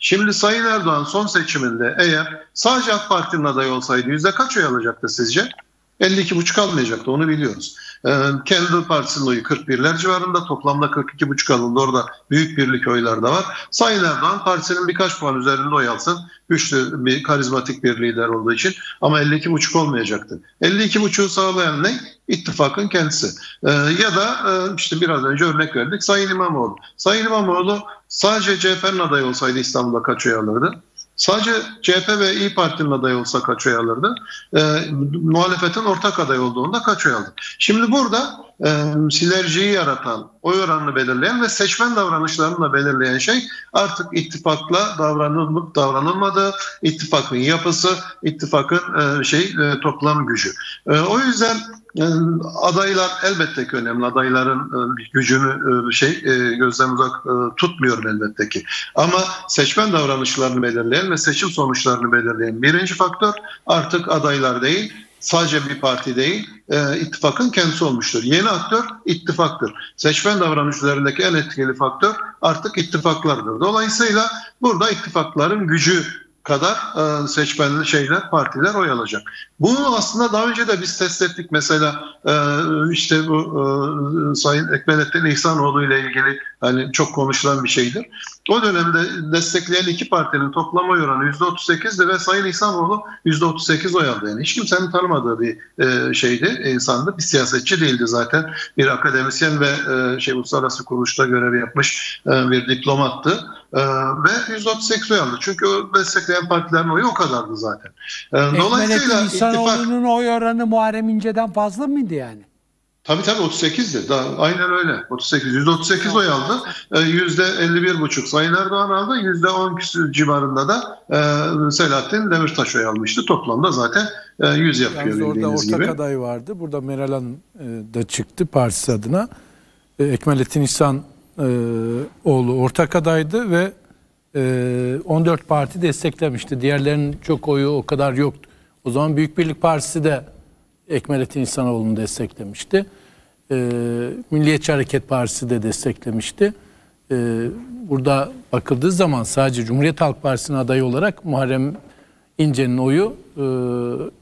Şimdi Sayın Erdoğan son seçiminde eğer sadece AK Parti'nin adayı olsaydı yüzde kaç oy alacaktı sizce? 52,5 almayacaktı onu biliyoruz. Ee, kendi partisinin oyu 41'ler civarında toplamda 42,5 alındı. Orada büyük birlik oylar da var. Sayın Erdoğan partisinin birkaç puan üzerinde oy alsın. Güçlü bir karizmatik bir lider olduğu için ama 52,5 olmayacaktı. 52,5'u sağlayan ne? İttifakın kendisi. Ee, ya da e, işte biraz önce örnek verdik Sayın İmamoğlu. Sayın İmamoğlu sadece CHP'nin adayı olsaydı İstanbul'da kaç oy alırdı? Sadece CHP ve İyi Parti'nin adayı olsa kaç oy alırdı? E, muhalefetin ortak aday olduğunda kaç oy aldı? Şimdi burada e, sinerjiyi yaratan, oy oranını belirleyen ve seçmen davranışlarını da belirleyen şey artık ittifakla davranılıp davranılmadığı, ittifakın yapısı, ittifakın e, şey e, toplam gücü. E, o yüzden e, adaylar elbette ki önemli. Adayların e, gücünü e, şey gözden uzak tutmuyorum elbette ki. Ama seçmen davranışlarını belirleyen ve seçim sonuçlarını belirleyen birinci faktör artık adaylar değil, sadece bir parti değil, e, ittifakın kendisi olmuştur. Yeni aktör ittifaktır. Seçmen davranış üzerindeki en etkili faktör artık ittifaklardır. Dolayısıyla burada ittifakların gücü kadar e, seçmen şeyler partiler oy alacak. Bunu aslında daha önce de biz test ettik. Mesela e, işte bu e, Sayın Ekmelettin İhsanoğlu ile ilgili hani çok konuşulan bir şeydir. O dönemde destekleyen iki partinin toplam oy oranı %38'di ve Sayın İhsanoğlu %38 oy aldı. Yani hiç kimsenin tanımadığı bir e, şeydi, insandı. Bir siyasetçi değildi zaten. Bir akademisyen ve e, şey uluslararası kuruluşta görev yapmış e, bir diplomattı. Ee, ve 138 oy aldı. Çünkü o destekleyen partilerin oyu o kadardı zaten. Ee, dolayısıyla İhsanoğlu'nun ittifak... oy oranı Muharrem İnce'den fazla mıydı yani? Tabii tabii 38'di. Daha, aynen öyle. 38. %38 oy aldı. Ee, %51,5 Sayın Erdoğan aldı. %10 küsur civarında da e, Selahattin Demirtaş oy almıştı. Toplamda zaten e, 100 yapıyor Yalnız orada ortak gibi. aday vardı. Burada Meral Hanım e, da çıktı partisi adına. E, Ekmelettin İhsan e, oğlu ortak adaydı ve e, 14 parti desteklemişti. Diğerlerinin çok oyu o kadar yoktu. O zaman Büyük Birlik Partisi de Ekmelettin İhsanoğlu'nu desteklemişti. E, Milliyetçi Hareket Partisi de desteklemişti. E, burada bakıldığı zaman sadece Cumhuriyet Halk Partisi'nin adayı olarak Muharrem İnce'nin oyu e,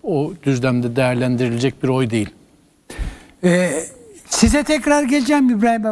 o düzlemde değerlendirilecek bir oy değil. Ee, Size tekrar geleceğim İbrahim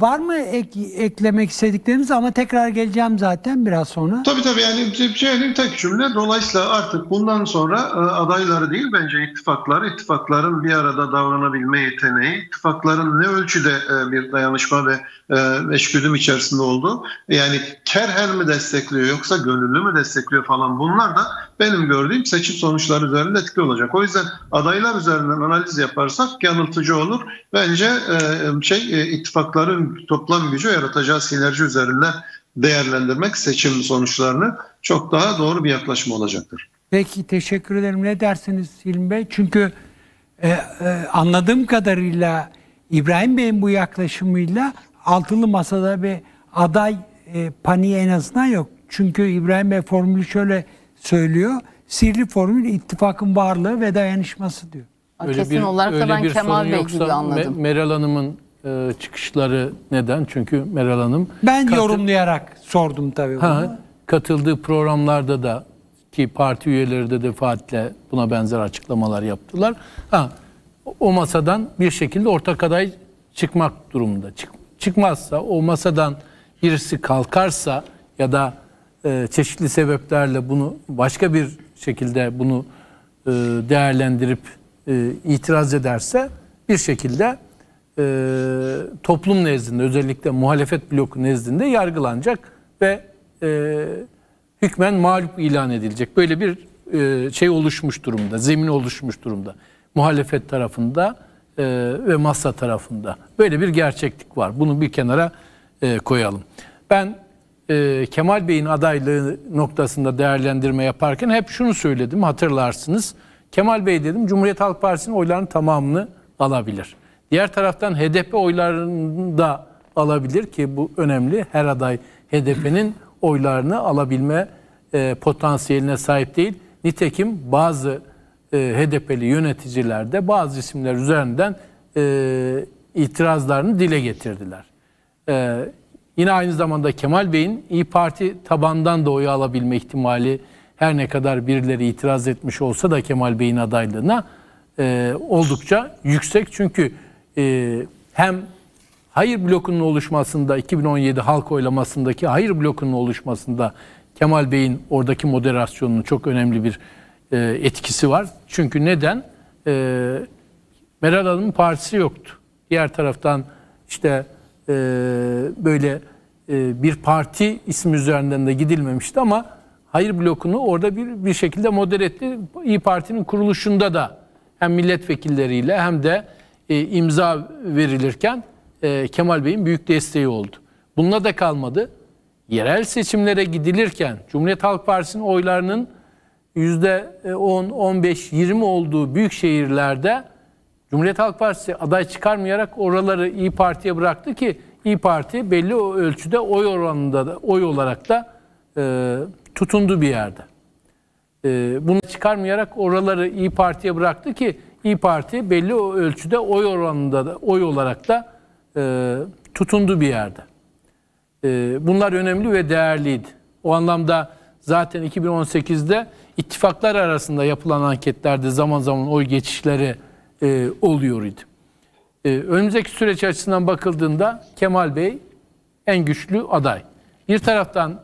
Var mı ek, eklemek istedikleriniz ama tekrar geleceğim zaten biraz sonra. Tabii tabii yani söyleyeyim tek cümle. Dolayısıyla artık bundan sonra e, adayları değil bence ittifaklar, ittifakların bir arada davranabilme yeteneği, ittifakların ne ölçüde e, bir dayanışma ve e, eşgüdüm içerisinde oldu. Yani kerhen mi destekliyor yoksa gönüllü mü destekliyor falan bunlar da benim gördüğüm seçim sonuçları üzerinde etkili olacak. O yüzden adaylar üzerinden analiz yaparsak yanıltıcı olur. Bence e, şey e, ittifakların toplam gücü yaratacağı sinerji üzerinden değerlendirmek seçim sonuçlarını çok daha doğru bir yaklaşım olacaktır. Peki teşekkür ederim. Ne dersiniz Hilmi Bey? Çünkü e, e, anladığım kadarıyla İbrahim Bey'in bu yaklaşımıyla altılı masada bir aday e, paniği en azından yok. Çünkü İbrahim Bey formülü şöyle söylüyor. Sirli formül ittifakın varlığı ve dayanışması diyor. Öyle Kesin bir, olarak da ben Kemal Bey gibi anladım. Me Meral Hanım'ın e, çıkışları neden? Çünkü Meral Hanım... Ben katı, yorumlayarak sordum tabii ha, bunu. Katıldığı programlarda da ki parti üyeleri de defaatle buna benzer açıklamalar yaptılar. Ha, o masadan bir şekilde ortak aday çıkmak durumunda. Çık, çıkmazsa o masadan birisi kalkarsa ya da e, çeşitli sebeplerle bunu başka bir şekilde bunu e, değerlendirip e, itiraz ederse bir şekilde e, toplum nezdinde özellikle muhalefet bloku nezdinde yargılanacak ve e, hükmen mağlup ilan edilecek. Böyle bir e, şey oluşmuş durumda, zemin oluşmuş durumda. Muhalefet tarafında e, ve masa tarafında. Böyle bir gerçeklik var. Bunu bir kenara e, koyalım. Ben e, Kemal Bey'in adaylığı noktasında değerlendirme yaparken hep şunu söyledim hatırlarsınız. Kemal Bey dedim Cumhuriyet Halk Partisi'nin oylarının tamamını alabilir. Diğer taraftan HDP oylarını da alabilir ki bu önemli. Her aday HDP'nin oylarını alabilme e, potansiyeline sahip değil. Nitekim bazı e, HDP'li yöneticiler de bazı isimler üzerinden e, itirazlarını dile getirdiler. E, yine aynı zamanda Kemal Bey'in İyi Parti tabandan da oy alabilme ihtimali her ne kadar birileri itiraz etmiş olsa da Kemal Bey'in adaylığına e, oldukça yüksek. Çünkü e, hem hayır blokunun oluşmasında 2017 halk oylamasındaki hayır blokunun oluşmasında Kemal Bey'in oradaki moderasyonunun çok önemli bir e, etkisi var. Çünkü neden? E, Meral Hanım'ın partisi yoktu. Diğer taraftan işte e, böyle e, bir parti ismi üzerinden de gidilmemişti ama hayır blokunu orada bir, bir şekilde modere etti. İyi Parti'nin kuruluşunda da hem milletvekilleriyle hem de e, imza verilirken e, Kemal Bey'in büyük desteği oldu. Bununla da kalmadı. Yerel seçimlere gidilirken Cumhuriyet Halk Partisi'nin oylarının %10, 15, 20 olduğu büyük şehirlerde Cumhuriyet Halk Partisi aday çıkarmayarak oraları İyi Parti'ye bıraktı ki İyi Parti belli ölçüde oy oranında da oy olarak da e, tutundu bir yerde. E, bunu çıkarmayarak oraları İyi Parti'ye bıraktı ki İyi Parti belli ölçüde oy oranında da oy olarak da e, tutundu bir yerde. E, bunlar önemli ve değerliydi. O anlamda zaten 2018'de ittifaklar arasında yapılan anketlerde zaman zaman oy geçişleri e, oluyor idi. E, önümüzdeki süreç açısından bakıldığında Kemal Bey en güçlü aday. Bir taraftan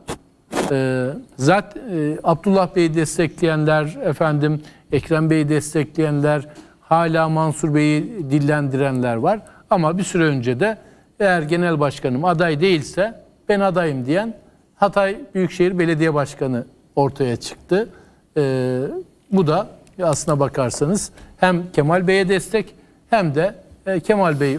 e, zat e, Abdullah Bey'i destekleyenler, efendim Ekrem Bey'i destekleyenler, hala Mansur Bey'i dillendirenler var. Ama bir süre önce de eğer genel başkanım aday değilse ben adayım diyen Hatay Büyükşehir Belediye Başkanı ortaya çıktı. E, bu da aslına bakarsanız hem Kemal Bey'e destek hem de e, Kemal Bey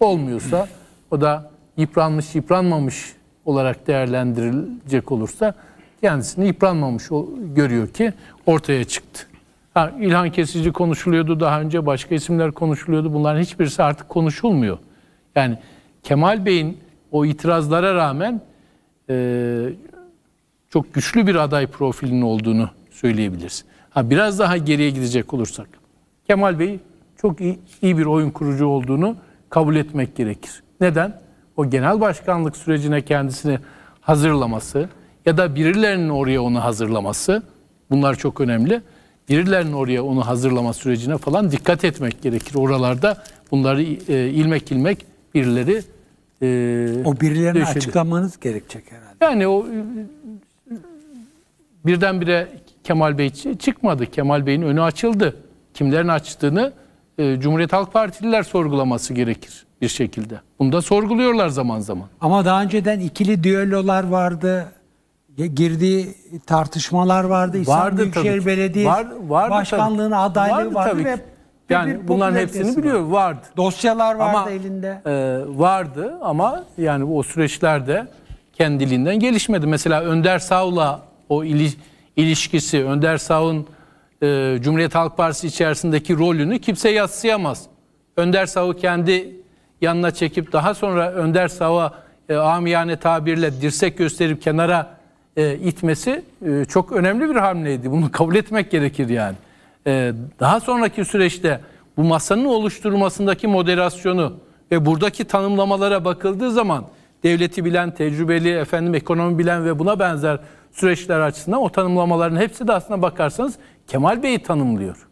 olmuyorsa o da yıpranmış yıpranmamış olarak değerlendirilecek olursa kendisini yıpranmamış görüyor ki ortaya çıktı. Ha, İlhan Kesici konuşuluyordu daha önce başka isimler konuşuluyordu. Bunların hiçbirisi artık konuşulmuyor. Yani Kemal Bey'in o itirazlara rağmen e, çok güçlü bir aday profilinin olduğunu söyleyebiliriz. Ha, biraz daha geriye gidecek olursak. Kemal Bey çok iyi, iyi bir oyun kurucu olduğunu kabul etmek gerekir. Neden? O genel başkanlık sürecine kendisini hazırlaması ya da birilerinin oraya onu hazırlaması bunlar çok önemli. Birilerinin oraya onu hazırlama sürecine falan dikkat etmek gerekir. Oralarda bunları e, ilmek ilmek birileri e, o birilerini döşedi. açıklamanız gerekecek herhalde. Yani o birdenbire Kemal Bey çıkmadı. Kemal Bey'in önü açıldı. Kimlerin açtığını e, Cumhuriyet Halk Partililer sorgulaması gerekir bir şekilde. Bunu da sorguluyorlar zaman zaman. Ama daha önceden ikili düellolar vardı. Girdiği tartışmalar vardı. İstanbul vardı Büyükşehir Belediye var, vardı Başkanlığı'na adaylığı vardı. vardı tabii ve yani bunların hepsini biliyor. Vardı. Dosyalar vardı ama, elinde. E, vardı ama yani o süreçlerde kendiliğinden gelişmedi. Mesela Önder Sav'la o ilişki ilişkisi, Önder Sav'ın e, Cumhuriyet Halk Partisi içerisindeki rolünü kimse yatsıyamaz. Önder Sav'ı kendi yanına çekip daha sonra Önder Sav'a e, amiyane tabirle dirsek gösterip kenara e, itmesi e, çok önemli bir hamleydi. Bunu kabul etmek gerekir yani. E, daha sonraki süreçte bu masanın oluşturulmasındaki moderasyonu ve buradaki tanımlamalara bakıldığı zaman devleti bilen, tecrübeli, efendim ekonomi bilen ve buna benzer süreçler açısından o tanımlamaların hepsi de aslına bakarsanız Kemal Bey'i tanımlıyor.